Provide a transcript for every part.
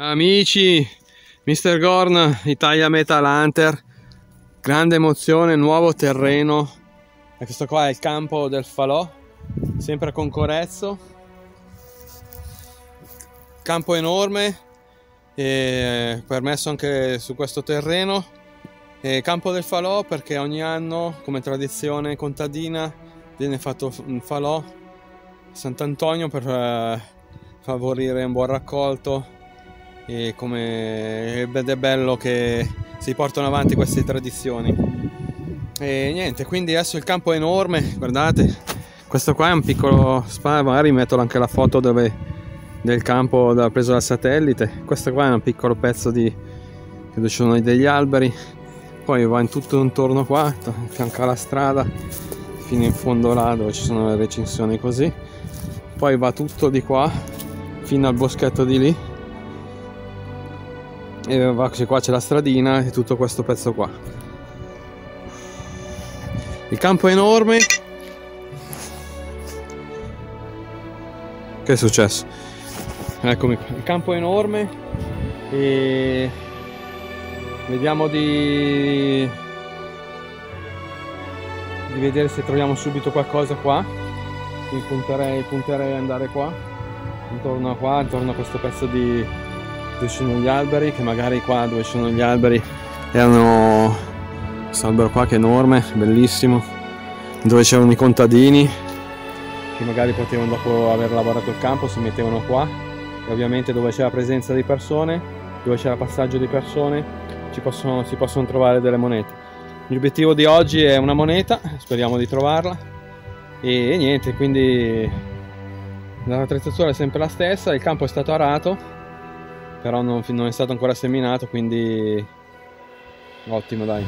Amici, Mr. Gorn, Italia Metal Hunter, grande emozione, nuovo terreno. E questo qua è il campo del falò, sempre con Corezzo. Campo enorme, e permesso anche su questo terreno. E campo del falò perché ogni anno, come tradizione contadina, viene fatto un falò a Sant'Antonio per eh, favorire un buon raccolto e come è bello che si portano avanti queste tradizioni. E niente quindi adesso il campo è enorme guardate. Questo qua è un piccolo spa magari metto anche la foto dove, del campo da, preso dal satellite. Questo qua è un piccolo pezzo di dove ci sono degli alberi. Poi va in tutto intorno qua fianco alla strada fino in fondo là dove ci sono le recinzioni così. Poi va tutto di qua fino al boschetto di lì e qua c'è la stradina e tutto questo pezzo qua. Il campo è enorme. Che è successo? Eccomi qua. Il campo è enorme e vediamo di di vedere se troviamo subito qualcosa qua. Quindi punterei, punterei ad andare qua intorno a qua intorno a questo pezzo di dove sono gli alberi che magari qua dove sono gli alberi erano questo albero qua che è enorme bellissimo dove c'erano i contadini che magari potevano dopo aver lavorato il campo si mettevano qua e ovviamente dove c'è la presenza di persone dove il passaggio di persone possono, si possono trovare delle monete. L'obiettivo di oggi è una moneta speriamo di trovarla e niente quindi l'attrezzatura è sempre la stessa il campo è stato arato però non, non è stato ancora seminato quindi ottimo dai.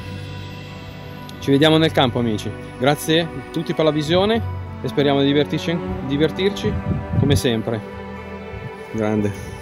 Ci vediamo nel campo amici. Grazie a tutti per la visione e speriamo di divertirci, divertirci come sempre. Grande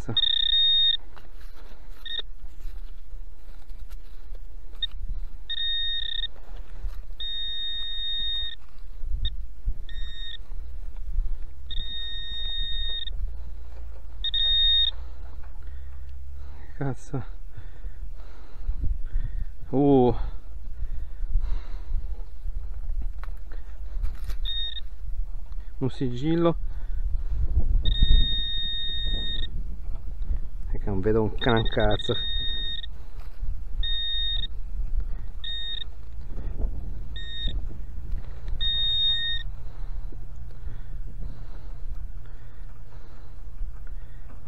altezza cazzo. Uh. Un sigillo. Non vedo un can cazzo.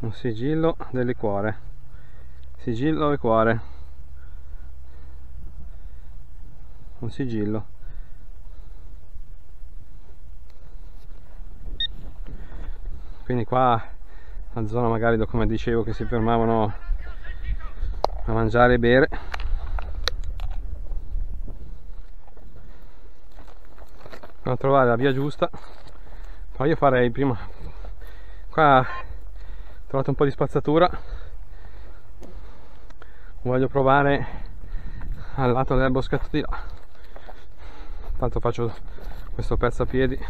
Un sigillo del liquore. Sigillo e cuore un sigillo. Quindi qua la zona magari come dicevo che si fermavano a mangiare e bere. A trovare la via giusta. Poi io farei prima qua trovato un po' di spazzatura. Voglio provare al lato del boschetto di là. Tanto faccio questo pezzo a piedi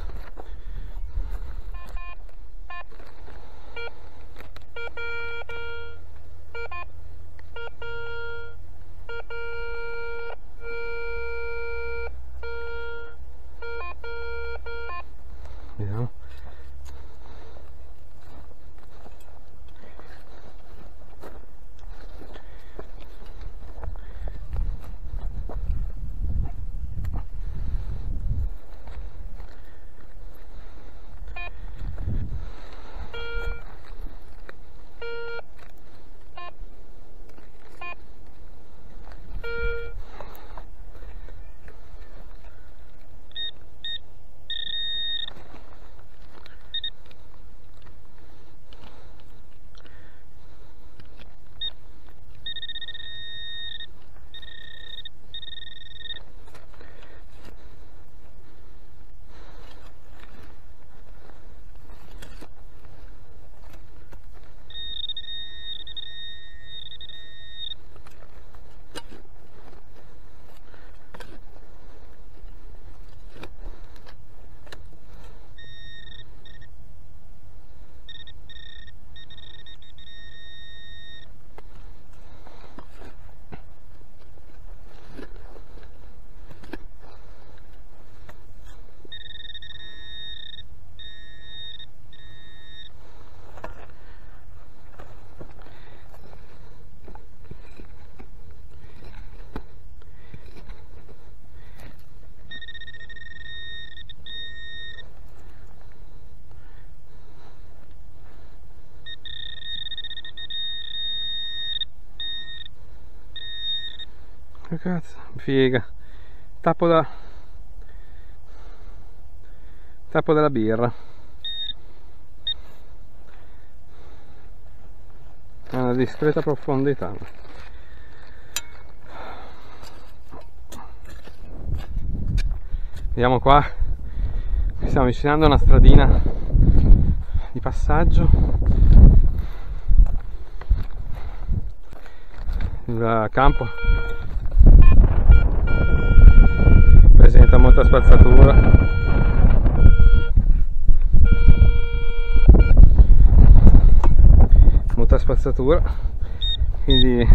cazzo? Figa. Tappo da tappo della birra. A una discreta profondità. Vediamo qua. Stiamo avvicinando a una stradina di passaggio. Il campo presenta molta spazzatura. Molta spazzatura. Quindi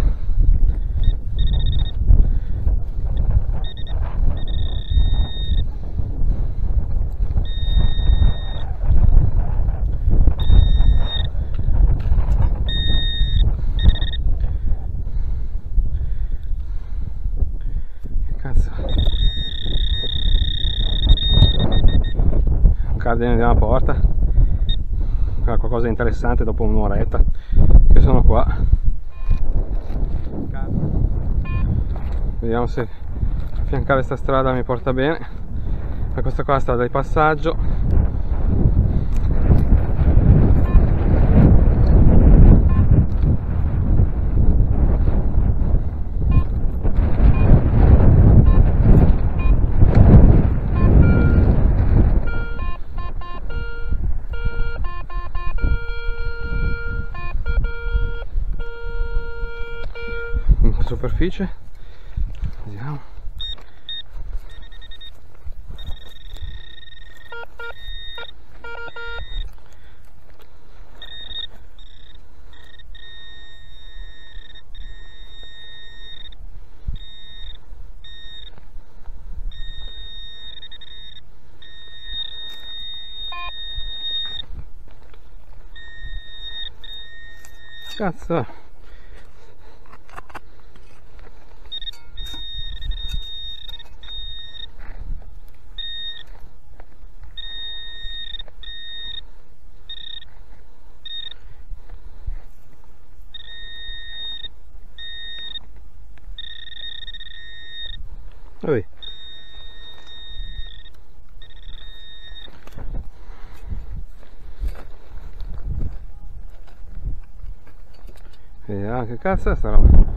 cardine della porta. Qualcosa di interessante dopo un'oretta che sono qua. Vediamo se affiancare questa strada mi porta bene. Questa qua è la strada di passaggio фічі. Взяв. Каца. Vediamo che cazzo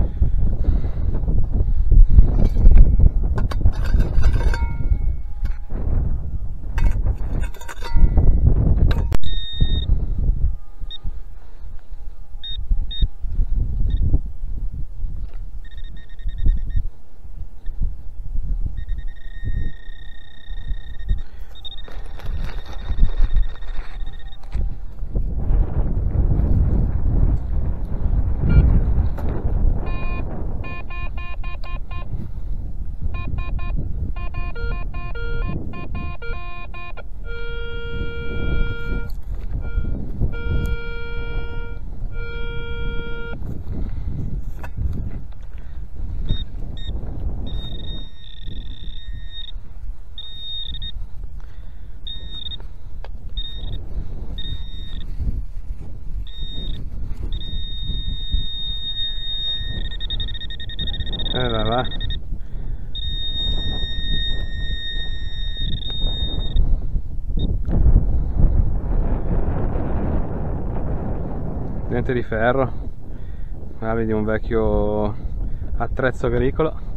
Niente di ferro. Ah, vedi un vecchio attrezzo agricolo.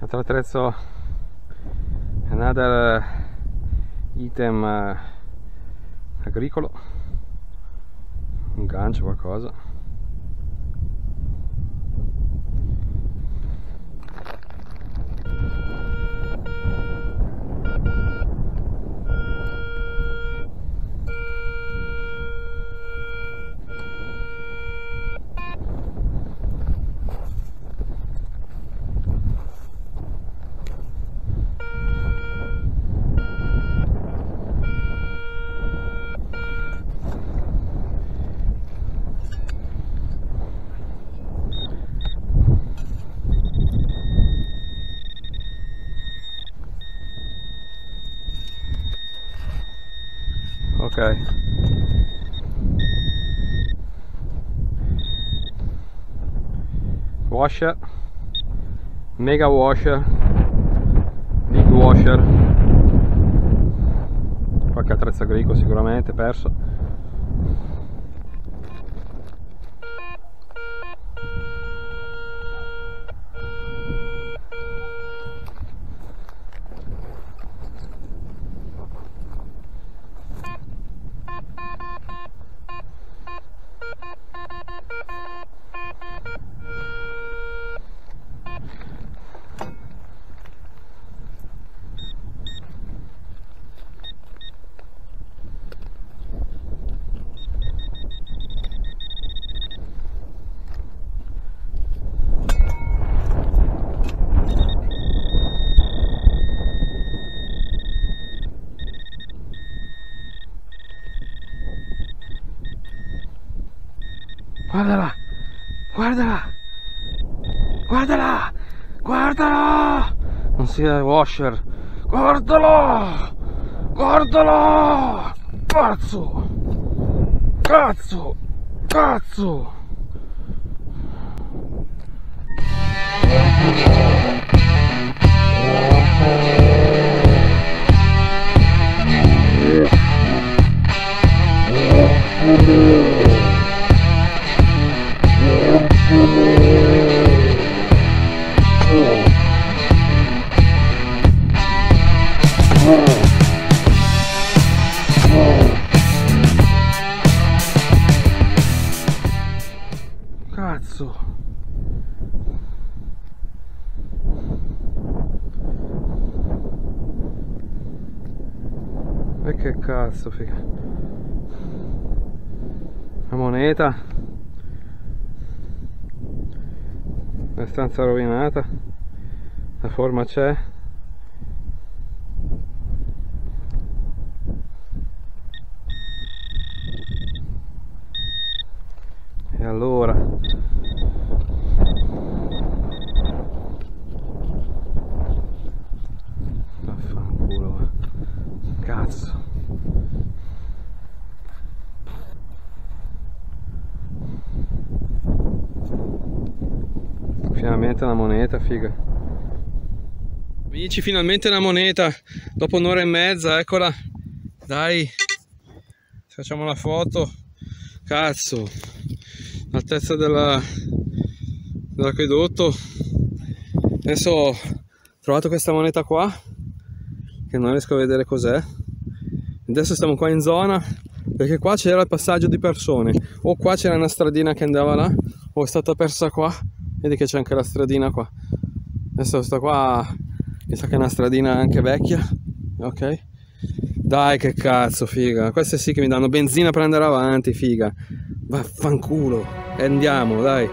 Altro attrezzo another item uh, agricolo. Un gancio qualcosa washer mega washer big washer. Qualche attrezzo agricolo sicuramente perso Guardala! Guardala! Guardala! Guardala! Non sia washer! Guardala! Guardala! Cazzo! Cazzo! Cazzo! Cazzo. E che cazzo, figa. La moneta. La stanza rovinata. La forma c'è. Allora? Vaffanculo. va. Cazzo. Finalmente una moneta, figa. Amici, finalmente una moneta. Dopo un'ora e mezza, eccola. Dai. Facciamo la foto. Cazzo. Altezza della, dell'acquedotto. Adesso ho trovato questa moneta qua. Che non riesco a vedere cos'è. Adesso stiamo qua in zona. Perché qua c'era il passaggio di persone. O qua c'era una stradina che andava là. O è stata persa qua. Vedi che c'è anche la stradina qua. Adesso sta qua. Mi sa che è una stradina anche vecchia. Ok. Dai che cazzo, figa. Queste sì che mi danno benzina per andare avanti, figa. Vaffanculo. Andiamo, dai.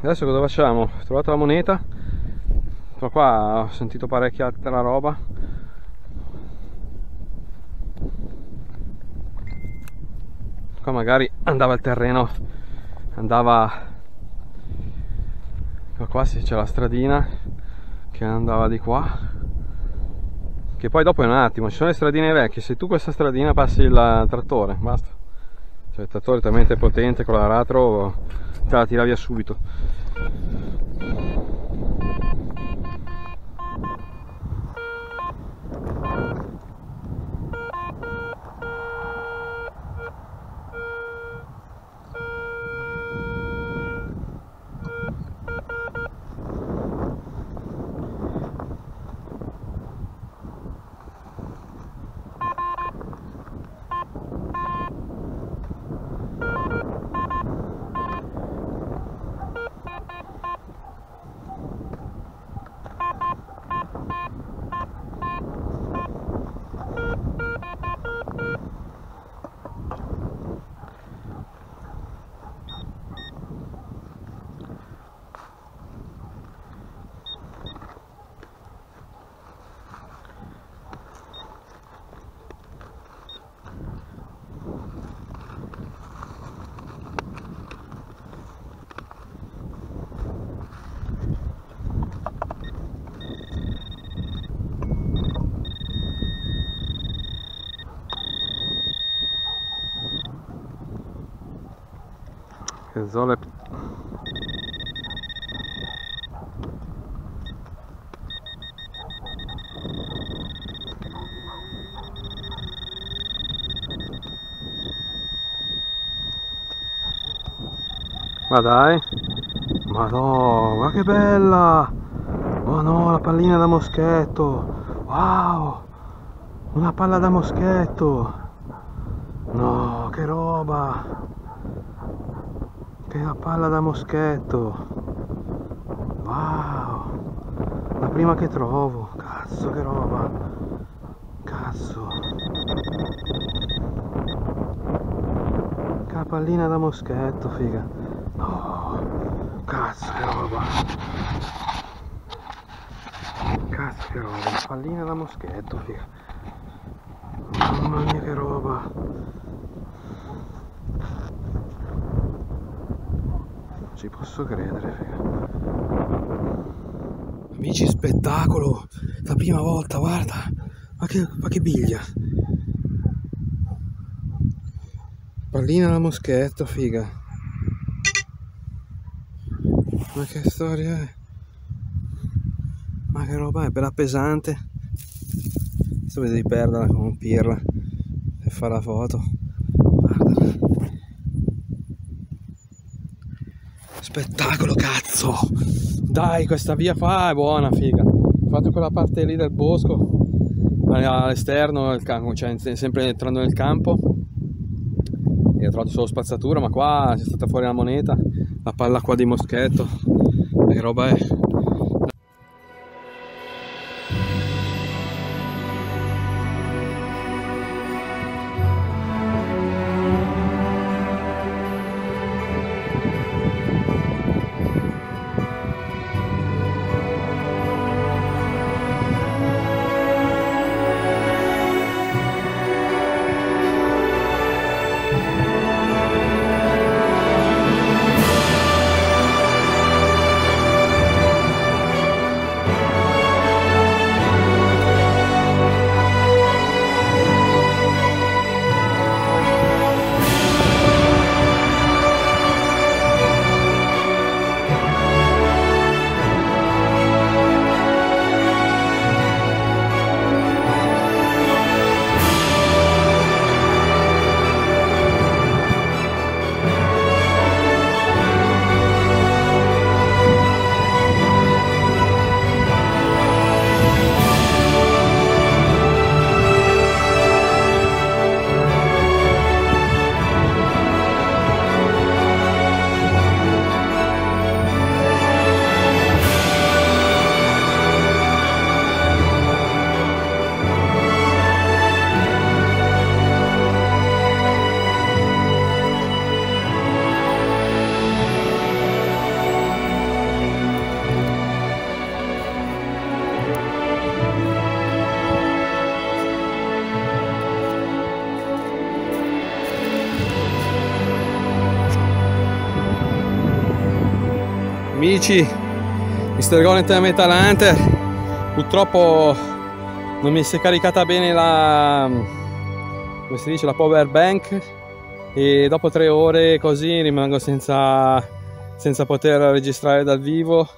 Adesso cosa facciamo? Ho trovato la moneta. Però qua ho sentito parecchia altra roba. Qua magari andava il terreno, andava... Qua, qua sì, c'è la stradina che andava di qua. Che poi dopo è un attimo, ci sono le stradine vecchie, se tu questa stradina passi il trattore, basta. Cioè il trattore è talmente potente con l'aratro, te la tira via subito. Che zone Ma dai. Ma no, ma che bella. Oh no, la pallina da moschetto. Wow. Una palla da moschetto. No, che roba che la palla da moschetto. Wow. La prima che trovo. Cazzo che roba. Cazzo. Che la pallina da moschetto figa. Oh, cazzo che roba. Cazzo che roba. Pallina da moschetto figa. Mamma mia che roba ci posso credere amici spettacolo la prima volta guarda ma che, ma che biglia Pallina da moschetto, figa. Ma che storia è? Ma che roba è, bella pesante. Adesso devi perderla con pirla e fa la foto. Spettacolo cazzo! Dai, questa via qua è buona, figa. Fatto quella parte lì del bosco all'esterno, cioè sempre entrando nel campo e ho trovato solo spazzatura ma qua c'è stata fuori la moneta la palla qua di moschetto che roba è amici Mr. Gonet Metal Hunter purtroppo non mi si è caricata bene la come si dice la power bank e dopo tre ore così rimango senza, senza poter registrare dal vivo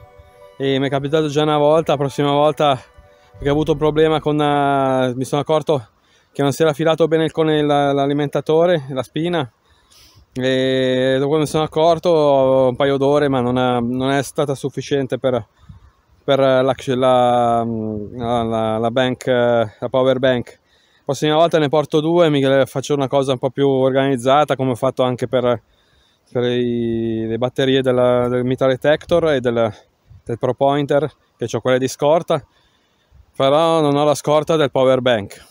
e mi è capitato già una volta la prossima volta perché ho avuto un problema con una, mi sono accorto che non si era filato bene con l'alimentatore la spina e dopo mi sono accorto un paio d'ore ma non è, non è, stata sufficiente per, per la, la, la, la, bank, la power bank. La prossima volta ne porto due mi faccio una cosa un po' più organizzata come ho fatto anche per, per i, le batterie della, del metal detector e del, del pro pointer che ho quelle di scorta. Però non ho la scorta del power bank.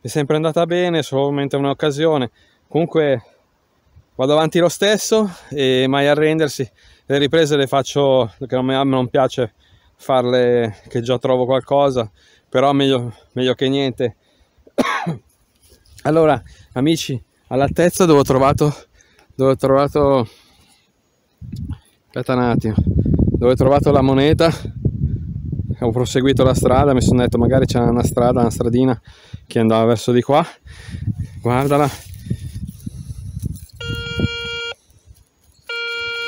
È sempre andata bene solamente un'occasione. Comunque vado avanti lo stesso e mai arrendersi. Le riprese le faccio perché a me non piace farle che già trovo qualcosa però meglio, meglio che niente. Allora amici all'altezza dove ho trovato dove ho trovato aspetta un attimo dove ho trovato la moneta ho proseguito la strada mi sono detto magari c'è una strada una stradina che andava verso di qua. Guardala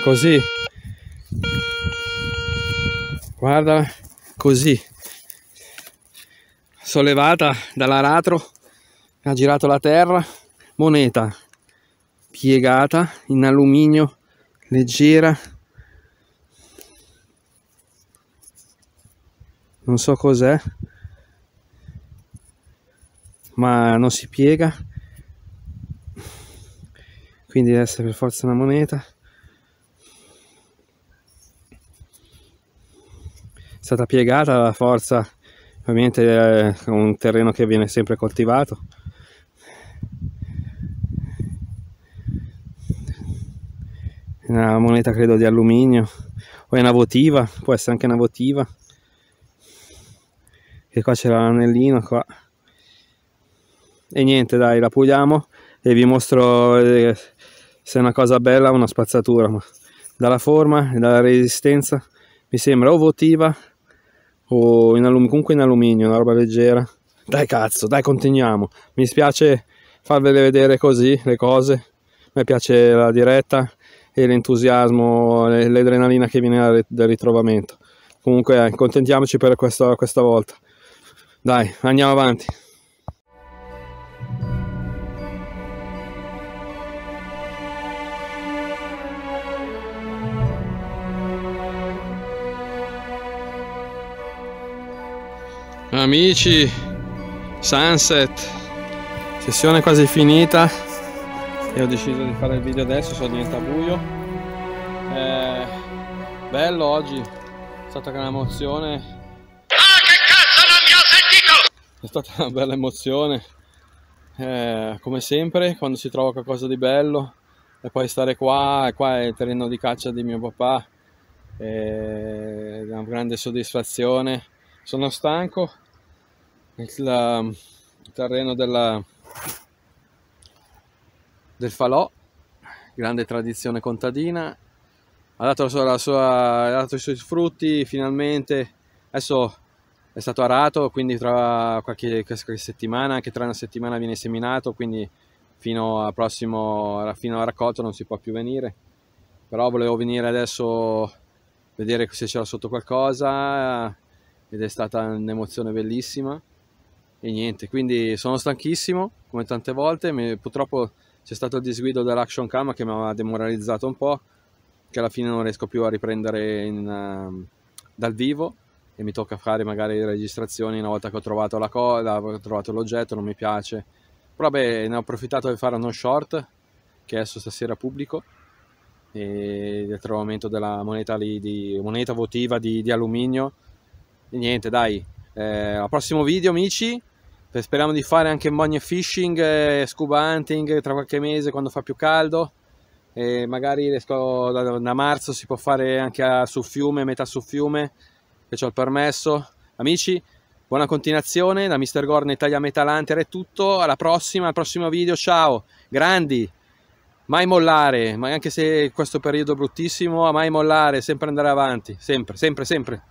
così. Guarda così. Sollevata dall'aratro ha girato la terra moneta piegata in alluminio leggera. Non so cos'è ma non si piega. Quindi deve essere per forza una moneta stata piegata la forza ovviamente è un terreno che viene sempre coltivato. Una moneta credo di alluminio. O è una votiva può essere anche una votiva. E qua c'era l'anellino qua. E niente dai la puliamo e vi mostro eh, se è una cosa bella una spazzatura ma dalla forma e dalla resistenza mi sembra o votiva o in alluminio, comunque in alluminio, una roba leggera. Dai cazzo, dai continuiamo. Mi spiace farvele vedere così le cose, me piace la diretta e l'entusiasmo, l'adrenalina che viene dal ritrovamento. Comunque eh, contentiamoci per questa, questa volta. Dai, andiamo avanti. Amici, sunset, sessione quasi finita e ho deciso di fare il video adesso, so diventa buio. Eh, bello oggi, è stata una emozione. Ah, che cazzo non mi ho sentito! È stata una bella emozione, eh, come sempre quando si trova qualcosa di bello e poi stare qua, e qua è il terreno di caccia di mio papà, è una grande soddisfazione. Sono stanco, il, il terreno della, del falò, grande tradizione contadina, ha dato, la sua, ha dato i suoi frutti finalmente, adesso è stato arato, quindi tra qualche, qualche, settimana, anche tra una settimana viene seminato, quindi fino al prossimo, fino al raccolto non si può più venire, però volevo venire adesso vedere se c'era sotto qualcosa ed è stata un'emozione bellissima e niente, quindi sono stanchissimo come tante volte, mi, purtroppo c'è stato il disguido dell'action cam che mi aveva demoralizzato un po', che alla fine non riesco più a riprendere in, uh, dal vivo e mi tocca fare magari le registrazioni una volta che ho trovato la coda, ho trovato l'oggetto, non mi piace. Però beh, ne ho approfittato per fare uno short che adesso stasera pubblico e del trovamento della moneta, lì di, moneta votiva di, di alluminio. E niente, dai, eh, al prossimo video amici speriamo di fare anche money fishing e scuba hunting tra qualche mese quando fa più caldo. E magari riesco da, da marzo si può fare anche a, su fiume, metà su fiume che ho il permesso. Amici buona continuazione da Mr. Gorn Italia Metal Hunter è tutto. Alla prossima, al prossimo video ciao. Grandi. Mai mollare ma anche se questo periodo è bruttissimo mai mollare sempre andare avanti. Sempre sempre sempre